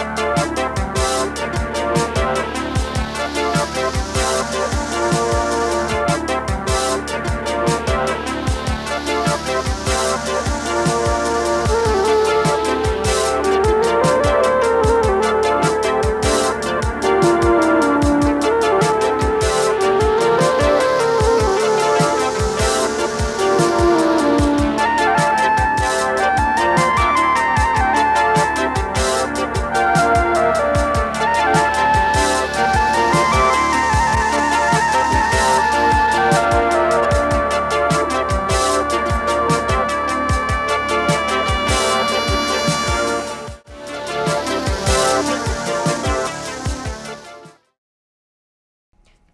you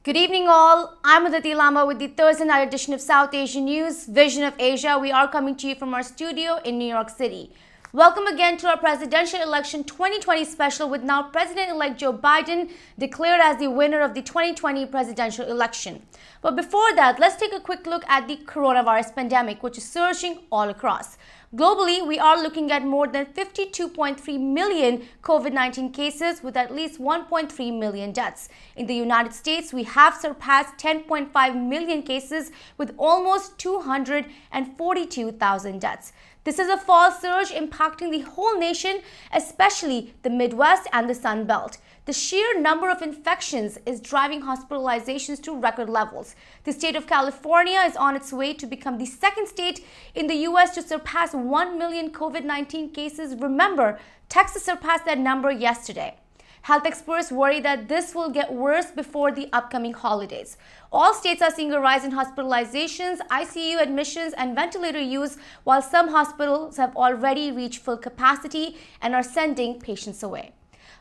Good evening, all. I'm Aditi Lamba with the Thursday night edition of South Asian News, Vision of Asia. We are coming to you from our studio in New York City. Welcome again to our presidential election 2020 special with now President-elect Joe Biden declared as the winner of the 2020 presidential election. But before that, let's take a quick look at the coronavirus pandemic, which is surging all across. Globally, we are looking at more than 52.3 million COVID 19 cases with at least 1.3 million deaths. In the United States, we have surpassed 10.5 million cases with almost 242,000 deaths. This is a fall surge impacting the whole nation, especially the Midwest and the Sun Belt. The sheer number of infections is driving hospitalizations to record levels. The state of California is on its way to become the second state in the U.S. to surpass 1 million COVID 19 cases. Remember, Texas surpassed that number yesterday. Health experts worry that this will get worse before the upcoming holidays. All states are seeing a rise in hospitalizations, ICU admissions, and ventilator use, while some hospitals have already reached full capacity and are sending patients away.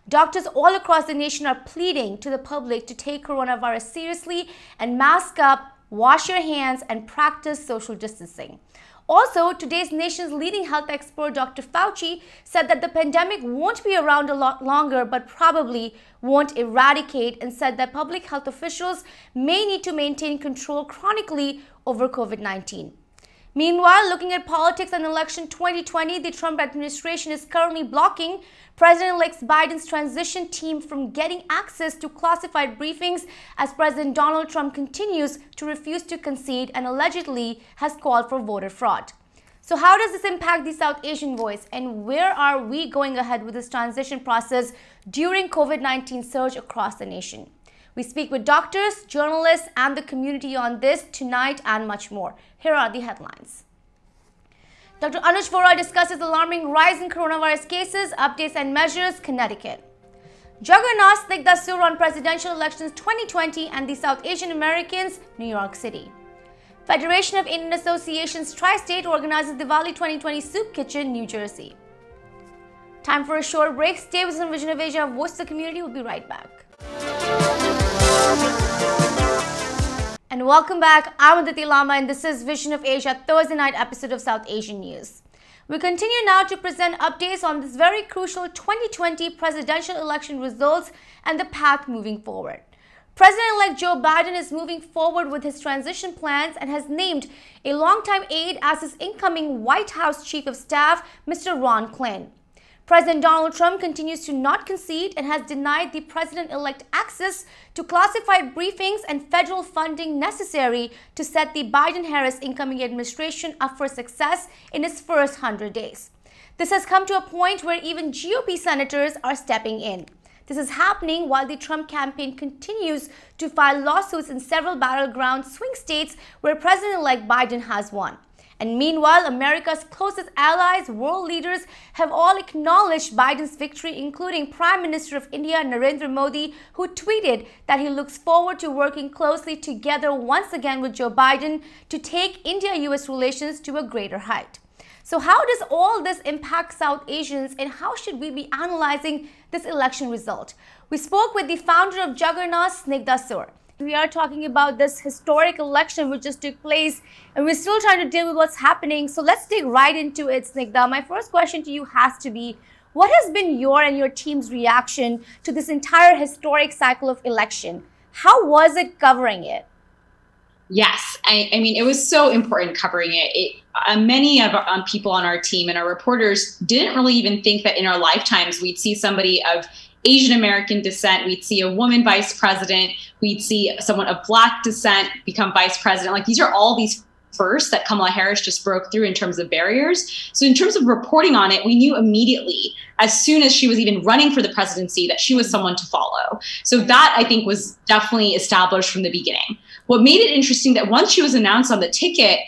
Doctors all across the nation are pleading to the public to take coronavirus seriously and mask up, wash your hands, and practice social distancing. Also, today's nation's leading health expert, Dr. Fauci, said that the pandemic won't be around a lot longer, but probably won't eradicate, and said that public health officials may need to maintain control chronically over COVID 19. Meanwhile, looking at politics and election 2020, the Trump administration is currently blocking President-elect Biden's transition team from getting access to classified briefings as President Donald Trump continues to refuse to concede and allegedly has called for voter fraud. So how does this impact the South Asian voice and where are we going ahead with this transition process during COVID-19 surge across the nation? We speak with doctors, journalists, and the community on this tonight and much more. Here are the headlines. Dr. Anuj Vohra discusses alarming rise in coronavirus cases, updates and measures, Connecticut. Juggernaut Snigdha on presidential elections 2020 and the South Asian Americans, New York City. Federation of Indian Associations Tri-State organizes Diwali 2020 Soup Kitchen, New Jersey. Time for a short break. Stay with some Vision of Asia, Voice the Community. We'll be right back. And welcome back. I'm Aditi Lamba and this is Vision of Asia, Thursday night episode of South Asian News. We continue now to present updates on this very crucial 2020 presidential election results and the path moving forward. President-elect Joe Biden is moving forward with his transition plans and has named a longtime aide as his incoming White House Chief of Staff, Mr. Ron Klain. President Donald Trump continues to not concede and has denied the president-elect access to classified briefings and federal funding necessary to set the Biden-Harris incoming administration up for success in its first 100 days. This has come to a point where even GOP senators are stepping in. This is happening while the Trump campaign continues to file lawsuits in several battleground swing states where President-elect Biden has won. And meanwhile, America's closest allies, world leaders, have all acknowledged Biden's victory, including Prime Minister of India Narendra Modi, who tweeted that he looks forward to working closely together once again with Joe Biden to take India-US relations to a greater height. So how does all this impact South Asians and how should we be analyzing this election result? We spoke with the founder of Juggernaut, Snigdha. We are talking about this historic election which just took place and we're still trying to deal with what's happening. So let's dig right into it, Snigdha. My first question to you has to be, what has been your and your team's reaction to this entire historic cycle of election? How was it covering it? Yes, I, I, mean, it was so important covering it. it uh, many of our, um, people on our team and our reporters didn't really even think that in our lifetimes we'd see somebody of Asian American descent, we'd see a woman vice president, we'd see someone of black descent become vice president. Like these are all these first that Kamala Harris just broke through in terms of barriers. So, in terms of reporting on it, we knew immediately, as soon as she was even running for the presidency, that she was someone to follow. So, that I think was definitely established from the beginning. What made it interesting that once she was announced on the ticket,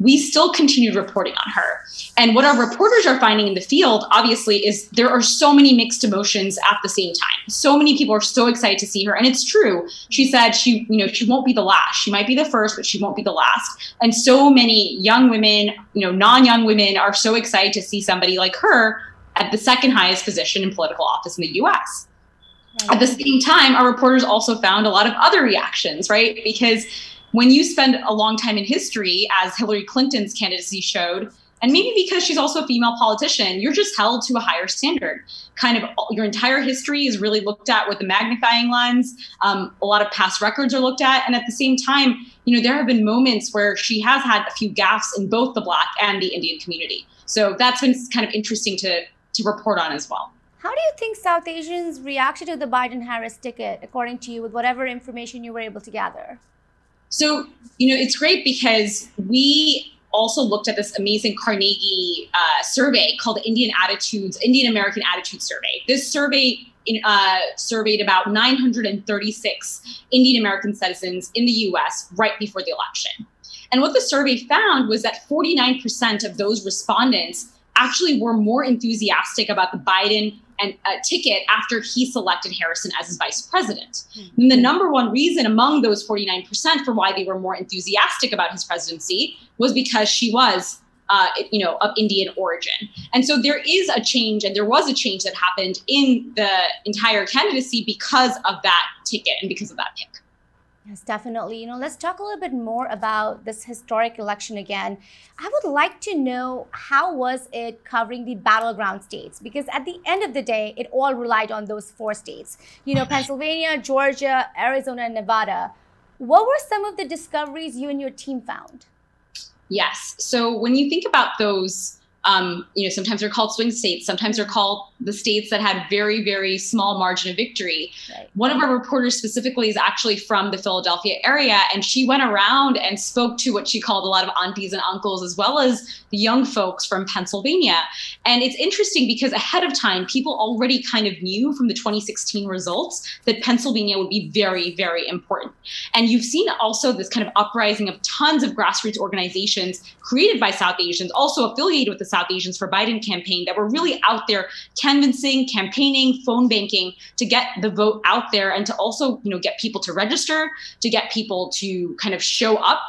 we still continued reporting on her. And what our reporters are finding in the field, obviously, is there are so many mixed emotions at the same time. So many people are so excited to see her. And it's true. She said she, you know, she won't be the last. She might be the first, but she won't be the last. And so many young women, you know, non-young women are so excited to see somebody like her at the second highest position in political office in the US. Right. At the same time, our reporters also found a lot of other reactions, right? Because when you spend a long time in history, as Hillary Clinton's candidacy showed, and maybe because she's also a female politician, you're just held to a higher standard. Kind of your entire history is really looked at with the magnifying lens. Um, a lot of past records are looked at. And at the same time, you know, there have been moments where she has had a few gaffes in both the Black and the Indian community. So that's been kind of interesting to, to report on as well. How do you think South Asians reacted to the Biden Harris ticket, according to you, with whatever information you were able to gather? So, you know, it's great because we also looked at this amazing Carnegie uh, survey called Indian Attitudes, Indian American Attitude Survey. This survey in, uh, surveyed about 936 Indian American citizens in the US right before the election. And what the survey found was that 49% of those respondents actually were more enthusiastic about the Biden and a ticket after he selected Harrison as his vice president. Mm-hmm. And the number one reason among those 49% for why they were more enthusiastic about his presidency was because she was uh, you know, of Indian origin. And so there is a change, and there was a change that happened in the entire candidacy because of that ticket and because of that pick. Yes, definitely. You know, let's talk a little bit more about this historic election again. I would like to know how was it covering the battleground states because at the end of the day, it all relied on those four states. You know, Pennsylvania, Georgia, Arizona, and Nevada. What were some of the discoveries you and your team found? Yes. So when you think about those um, you know, sometimes they're called swing states. Sometimes they're called the states that had very, very small margin of victory. Right. One of our reporters specifically is actually from the Philadelphia area, and she went around and spoke to what she called a lot of aunties and uncles, as well as the young folks from Pennsylvania. And it's interesting because ahead of time, people already kind of knew from the 2016 results that Pennsylvania would be very, very important. And you've seen also this kind of uprising of tons of grassroots organizations created by South Asians, also affiliated with the South Asians for Biden campaign that were really out there canvassing, campaigning, phone banking to get the vote out there and to also, you know, get people to register, to get people to kind of show up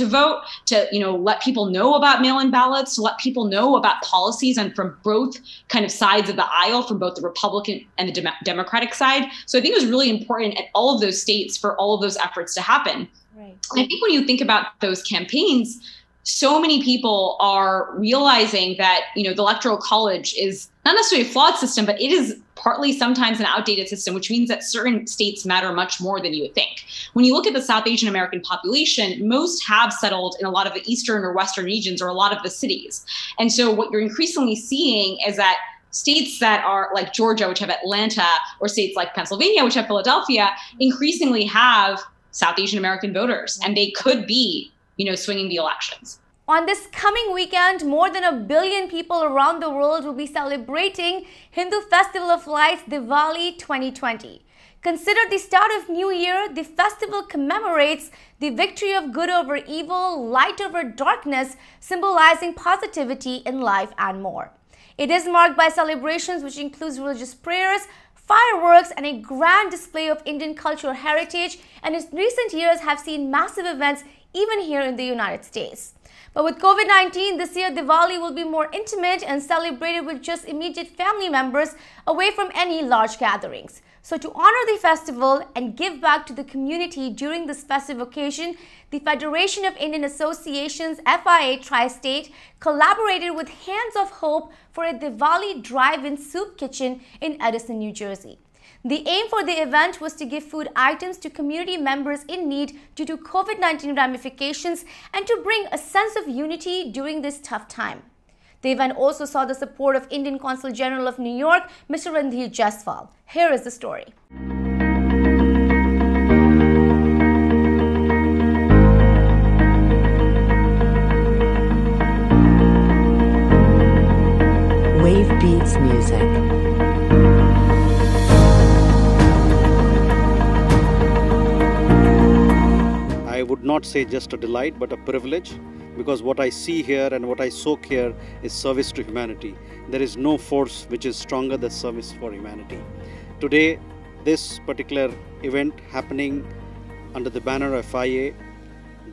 to vote to you know let people know about mail-in ballots to let people know about policies and from both kind of sides of the aisle from both the republican and the Dem- democratic side so i think it was really important at all of those states for all of those efforts to happen right. i think when you think about those campaigns so many people are realizing that you know the electoral college is not necessarily a flawed system but it is partly sometimes an outdated system which means that certain states matter much more than you would think. When you look at the south asian american population most have settled in a lot of the eastern or western regions or a lot of the cities. And so what you're increasingly seeing is that states that are like georgia which have atlanta or states like pennsylvania which have philadelphia increasingly have south asian american voters and they could be you know, swinging the elections. On this coming weekend, more than a billion people around the world will be celebrating Hindu Festival of Lights Diwali 2020. Considered the start of New Year, the festival commemorates the victory of good over evil, light over darkness, symbolizing positivity in life and more. It is marked by celebrations which includes religious prayers, fireworks, and a grand display of Indian cultural heritage, and in recent years have seen massive events even here in the United States. But with COVID 19, this year Diwali will be more intimate and celebrated with just immediate family members away from any large gatherings. So, to honor the festival and give back to the community during this festive occasion, the Federation of Indian Associations FIA Tri State collaborated with Hands of Hope for a Diwali drive in soup kitchen in Edison, New Jersey. The aim for the event was to give food items to community members in need due to COVID-19 ramifications and to bring a sense of unity during this tough time. The event also saw the support of Indian Consul General of New York, Mr. Randhir Jaiswal. Here is the story. Wave Beats Music. Not say just a delight, but a privilege because what I see here and what I soak here is service to humanity. There is no force which is stronger than service for humanity. Today, this particular event happening under the banner of FIA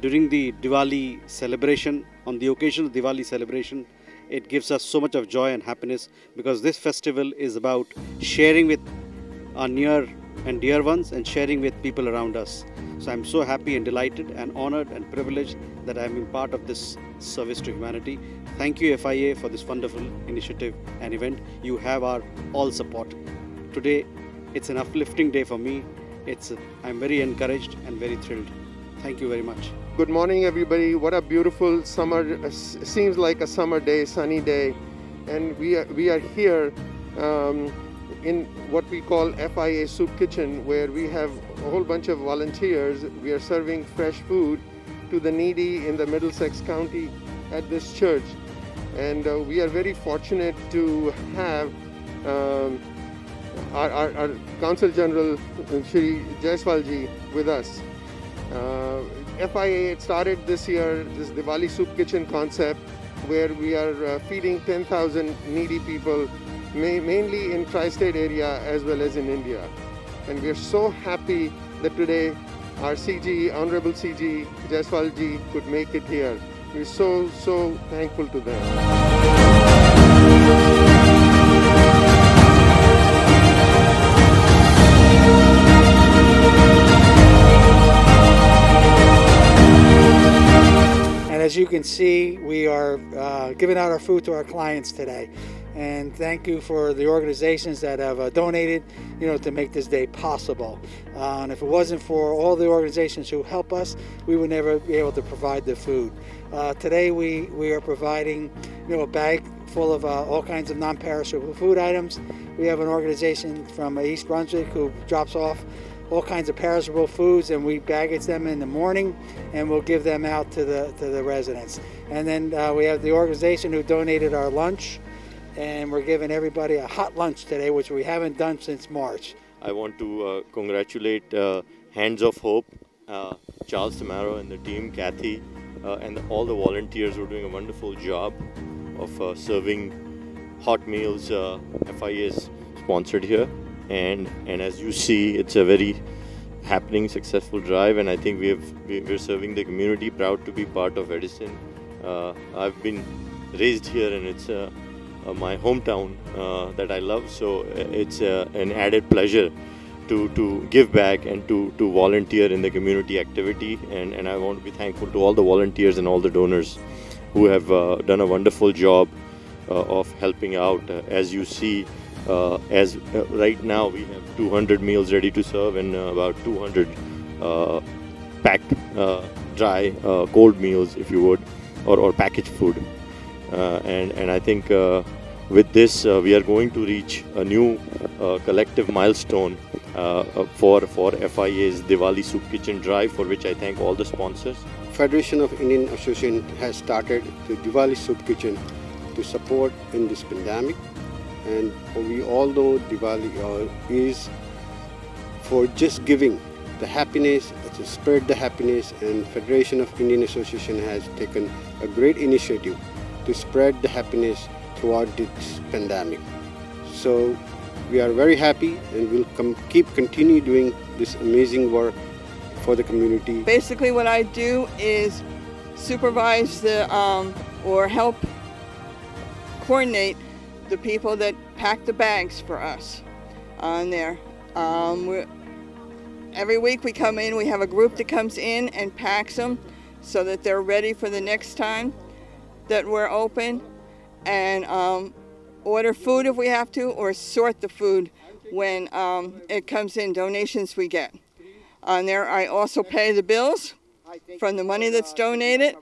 during the Diwali celebration, on the occasion of Diwali celebration, it gives us so much of joy and happiness because this festival is about sharing with our near and dear ones and sharing with people around us. So I'm so happy and delighted and honored and privileged that I'm part of this service to humanity. Thank you FIA for this wonderful initiative and event. You have our all support. Today it's an uplifting day for me. It's I'm very encouraged and very thrilled. Thank you very much. Good morning, everybody. What a beautiful summer! Seems like a summer day, sunny day, and we are we are here um, in what we call FIA Soup Kitchen, where we have a whole bunch of volunteers. We are serving fresh food to the needy in the Middlesex County at this church, and uh, we are very fortunate to have. Um, our, our, our, Consul General Shri Jaiswalji with us. Uh, FIA started this year this Diwali Soup Kitchen concept where we are uh, feeding 10,000 needy people ma mainly in tri-state area as well as in India. And we are so happy that today our CG, Honorable CG Jaiswalji could make it here. We're so, so thankful to them. And as you can see, we are uh, giving out our food to our clients today. And thank you for the organizations that have uh, donated, you know, to make this day possible. Uh, and if it wasn't for all the organizations who help us, we would never be able to provide the food. Uh, today, we, we are providing, you know, a bag full of uh, all kinds of non-perishable food items. We have an organization from East Brunswick who drops off all kinds of perishable foods and we baggage them in the morning and we'll give them out to the to the residents and then uh, we have the organization who donated our lunch and we're giving everybody a hot lunch today which we haven't done since march. I want to uh, congratulate uh, hands of hope uh, charles tamaro and the team kathy uh, and all the volunteers who are doing a wonderful job of uh, serving hot meals fia is sponsored here. And and as you see it's a very happening successful drive and i think we have we're serving the community proud to be part of edison. Uh, i've been raised here and it's a uh, my hometown uh, that i love. So uh, it's uh, an added pleasure to, to give back and to, to volunteer in the community activity. And, and i want to be thankful to all the volunteers and all the donors who have done a wonderful job of helping out. As you see uh, as uh, right now we have 200 meals ready to serve and uh, about 200 packed dry cold meals if you would or, or packaged food. And and I think with this uh, we are going to reach a new uh, collective milestone uh, for for FIA's Diwali Soup Kitchen drive for which I thank all the sponsors. Federation of Indian Association has started the Diwali Soup Kitchen to support in this pandemic and we all know Diwali uh, is for just giving the happiness, to spread the happiness and Federation of Indian Association has taken a great initiative to spread the happiness throughout this pandemic. So we are very happy and we'll come, keep continue doing this amazing work for the community. Basically what I do is supervise the um, or help coordinate the people that pack the bags for us on there. Um, every week we come in, we have a group that comes in and packs them so that they're ready for the next time that we're open. And um, order food if we have to, or sort the food when um, it comes in, donations we get. On there, I also pay the bills from the money that's donated.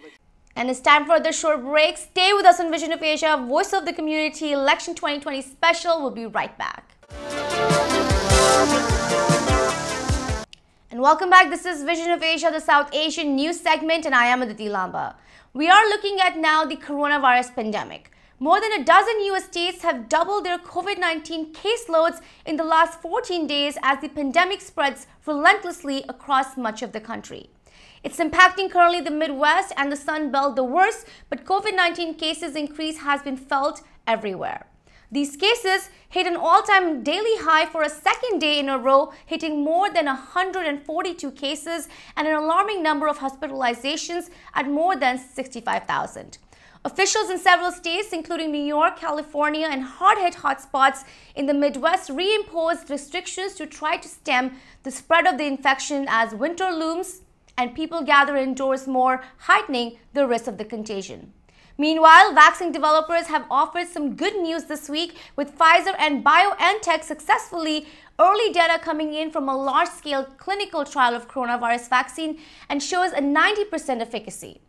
And it's time for the short break. Stay with us on Vision of Asia, Voice of the Community Election 2020 special. We'll be right back. And welcome back. This is Vision of Asia, the South Asian news segment, and I am Aditi Lamba. We are looking at now the coronavirus pandemic. More than a dozen US states have doubled their COVID 19 caseloads in the last 14 days as the pandemic spreads relentlessly across much of the country. It's impacting currently the Midwest and the Sun Belt the worst, but COVID 19 cases increase has been felt everywhere. These cases hit an all-time daily high for a second day in a row, hitting more than 142 cases and an alarming number of hospitalizations at more than 65,000. Officials in several states, including New York, California, and hard-hit hotspots in the Midwest, reimposed restrictions to try to stem the spread of the infection as winter looms and people gather indoors more, heightening the risk of the contagion. Meanwhile, vaccine developers have offered some good news this week with Pfizer and BioNTech successfully early data coming in from a large-scale clinical trial of coronavirus vaccine and shows a 90% efficacy.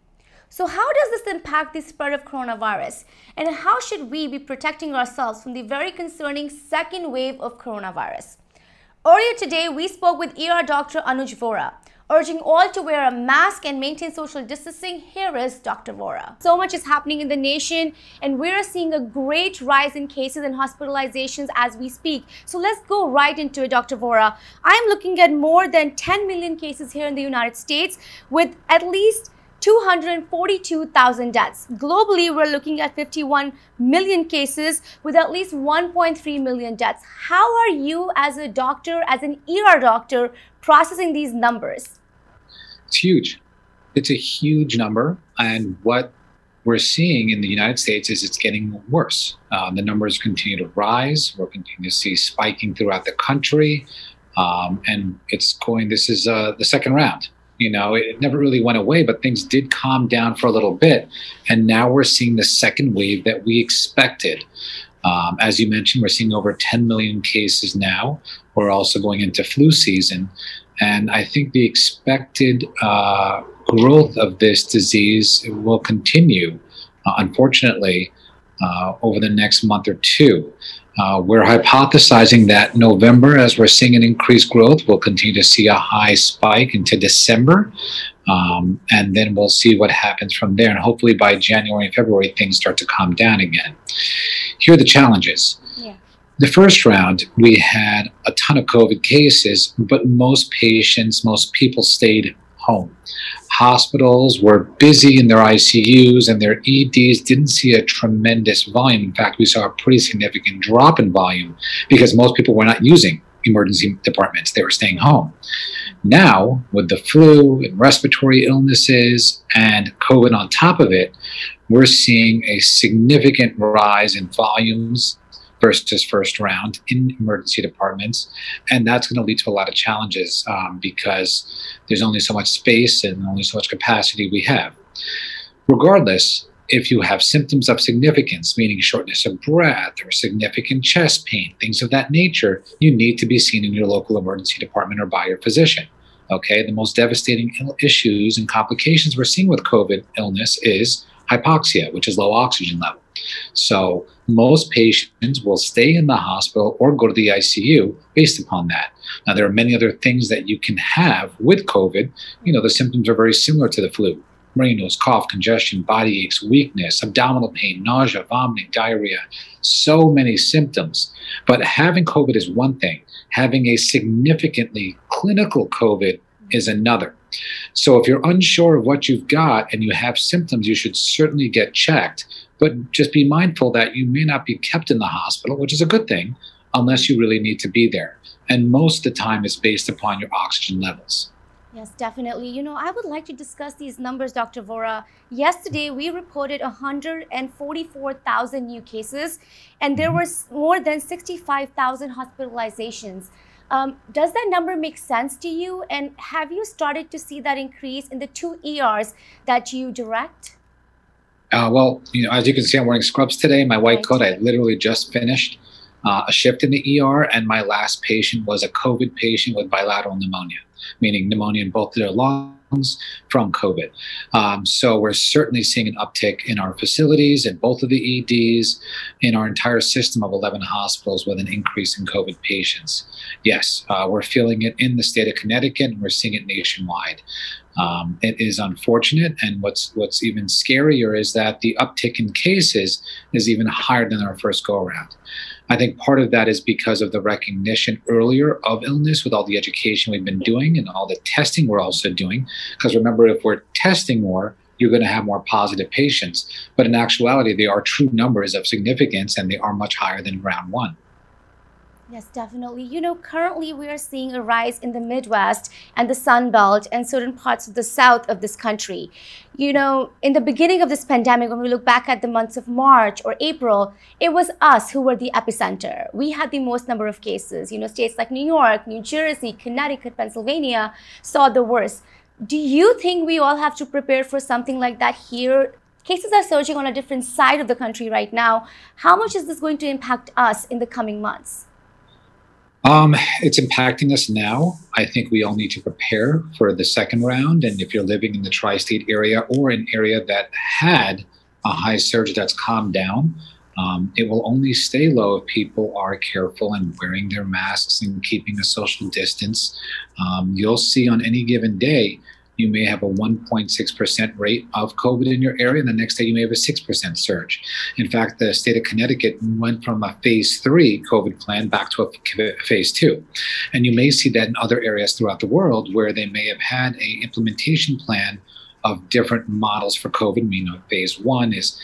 So how does this impact the spread of coronavirus? And how should we be protecting ourselves from the very concerning second wave of coronavirus? Earlier today, we spoke with ER Dr. Anuj Vohra, urging all to wear a mask and maintain social distancing. Here is Dr. Vohra. So much is happening in the nation, and we're seeing a great rise in cases and hospitalizations as we speak. So let's go right into it, Dr. Vohra. I'm looking at more than 10 million cases here in the United States, with at least 242,000 deaths. Globally, we're looking at 51 million cases with at least 1.3 million deaths. How are you as a doctor, as an ER doctor, processing these numbers? It's huge. It's a huge number. And what we're seeing in the United States is it's getting worse. Um, the numbers continue to rise. We're continuing to see spiking throughout the country. Um, and it's going, this is uh, the second round. You know, it never really went away, but things did calm down for a little bit. And now we're seeing the second wave that we expected. Um, as you mentioned, we're seeing over 10 million cases now. We're also going into flu season. And I think the expected uh, growth of this disease will continue, uh, unfortunately, uh, over the next month or two. Uh, we're hypothesizing that November, as we're seeing an increased growth, we'll continue to see a high spike into December. Um, and then we'll see what happens from there. And hopefully by January and February, things start to calm down again. Here are the challenges. Yeah. The first round, we had a ton of COVID cases, but most patients, most people stayed home. Hospitals were busy in their ICUs and their EDs didn't see a tremendous volume. In fact, we saw a pretty significant drop in volume because most people were not using emergency departments, they were staying home. Now, with the flu and respiratory illnesses and COVID on top of it, we're seeing a significant rise in volumes versus first round in emergency departments. And that's going to lead to a lot of challenges um, because there's only so much space and only so much capacity we have. Regardless, if you have symptoms of significance, meaning shortness of breath or significant chest pain, things of that nature, you need to be seen in your local emergency department or by your physician. Okay, the most devastating issues and complications we're seeing with COVID illness is hypoxia, which is low oxygen level. So most patients will stay in the hospital or go to the ICU based upon that. Now, there are many other things that you can have with COVID. You know, the symptoms are very similar to the flu runny nose, cough, congestion, body aches, weakness, abdominal pain, nausea, vomiting, diarrhea, so many symptoms. But having COVID is one thing, having a significantly clinical COVID is another. So if you're unsure of what you've got and you have symptoms, you should certainly get checked. But just be mindful that you may not be kept in the hospital, which is a good thing, unless you really need to be there. And most of the time is based upon your oxygen levels. Yes, definitely. You know, I would like to discuss these numbers, Dr. Vohra. Yesterday, we reported 144,000 new cases, and there mm-hmm. were more than 65,000 hospitalizations. Um, does that number make sense to you? And have you started to see that increase in the two ERs that you direct? Uh, well, you know, as you can see, I'm wearing scrubs today. My white coat. I literally just finished uh, a shift in the ER, and my last patient was a COVID patient with bilateral pneumonia, meaning pneumonia in both their lungs from COVID. Um, so we're certainly seeing an uptick in our facilities, in both of the EDs, in our entire system of 11 hospitals with an increase in COVID patients. Yes, uh, we're feeling it in the state of Connecticut, and we're seeing it nationwide. Um, it is unfortunate, and what's what's even scarier is that the uptick in cases is even higher than our first go around. I think part of that is because of the recognition earlier of illness with all the education we've been doing and all the testing we're also doing. Because remember, if we're testing more, you're going to have more positive patients. But in actuality, they are true numbers of significance and they are much higher than round one. Yes, definitely. You know, currently we are seeing a rise in the Midwest and the Sun Belt and certain parts of the south of this country. You know, in the beginning of this pandemic, when we look back at the months of March or April, it was us who were the epicenter. We had the most number of cases. You know, states like New York, New Jersey, Connecticut, Pennsylvania saw the worst. Do you think we all have to prepare for something like that here cases are surging on a different side of the country right now. How much is this going to impact us in the coming months? Um, it's impacting us now. I think we all need to prepare for the second round. And if you're living in the tri state area or an area that had a high surge that's calmed down, um, it will only stay low if people are careful and wearing their masks and keeping a social distance. Um, you'll see on any given day you may have a 1.6% rate of COVID in your area, and the next day you may have a 6% surge. In fact, the state of Connecticut went from a phase three COVID plan back to a phase two. And you may see that in other areas throughout the world where they may have had a implementation plan of different models for COVID. You know, phase one is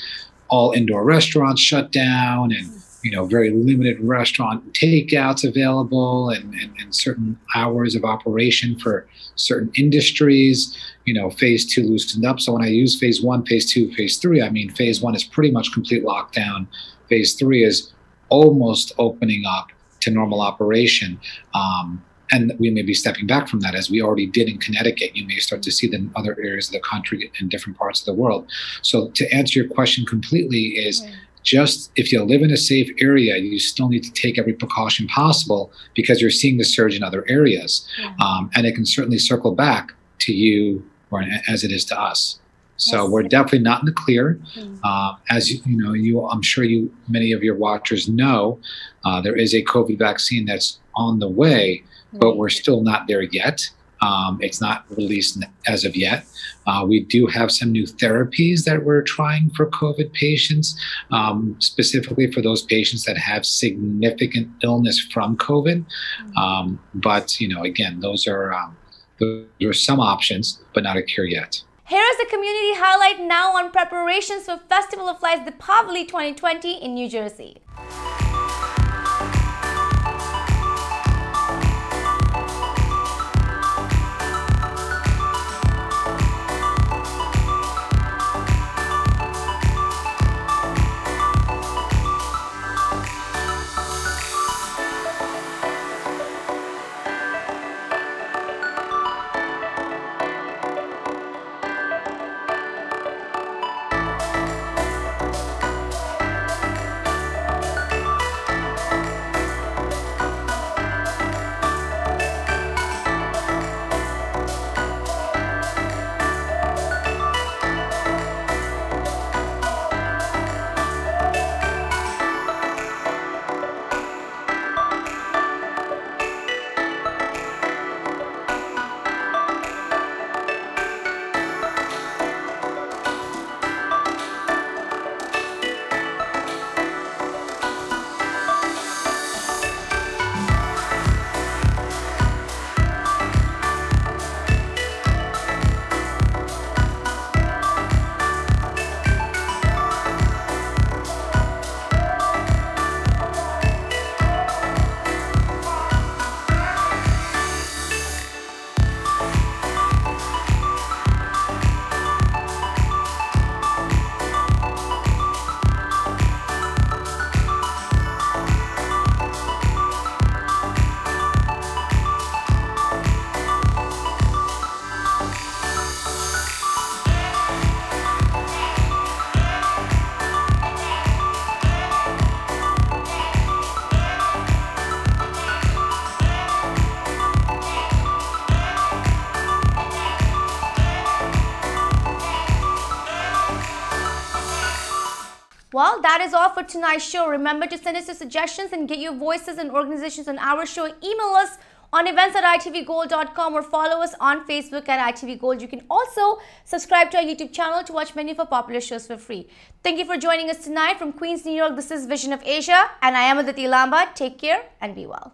all indoor restaurants shut down and you know very limited restaurant takeouts available and, and, and, certain hours of operation for certain industries you know phase two loosened up so when i use phase one phase two phase three i mean phase one is pretty much complete lockdown phase three is almost opening up to normal operation um, and we may be stepping back from that as we already did in Connecticut. You may start to see that in other areas of the country and different parts of the world. So to answer your question completely is just if you live in a safe area, you still need to take every precaution possible because you're seeing the surge in other areas. Yeah. Um, and it can certainly circle back to you or as it is to us. So yes. we're definitely not in the clear. Mm. Uh, as you, you, know, you I'm sure you many of your watchers know, uh, there is a COVID vaccine that's on the way, mm. but we're still not there yet. Um, it's not released as of yet. Uh, we do have some new therapies that we're trying for COVID patients, um, specifically for those patients that have significant illness from COVID. Mm-hmm. Um, but you know, again, those are um, those are some options, but not a cure yet. Here is a community highlight now on preparations for Festival of Lights Deepavali 2020 in New Jersey. That is all for tonight's show. Remember to send us your suggestions and get your voices and organizations on our show. Email us on events at itvgold.com or follow us on Facebook at itvgold. You can also subscribe to our YouTube channel to watch many of our popular shows for free. Thank you for joining us tonight from Queens, New York. This is Vision of Asia, and I am Aditi Lamba. Take care and be well.